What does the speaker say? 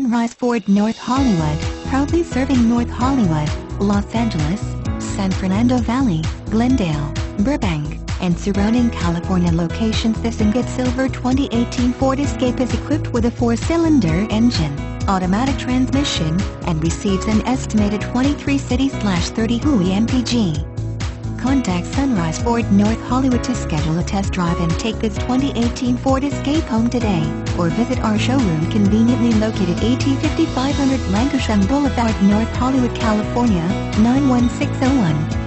Sunrise Ford North Hollywood, proudly serving North Hollywood, Los Angeles, San Fernando Valley, Glendale, Burbank, and surrounding California locations this ingot silver 2018 Ford Escape is equipped with a four-cylinder engine, automatic transmission, and receives an estimated 23 city-30 Hui mpg. Contact Sunrise Ford North Hollywood to schedule a test drive and take this 2018 Ford Escape home today, or visit our showroom conveniently located AT 5500 Lankershim Boulevard, North Hollywood, California, 91601.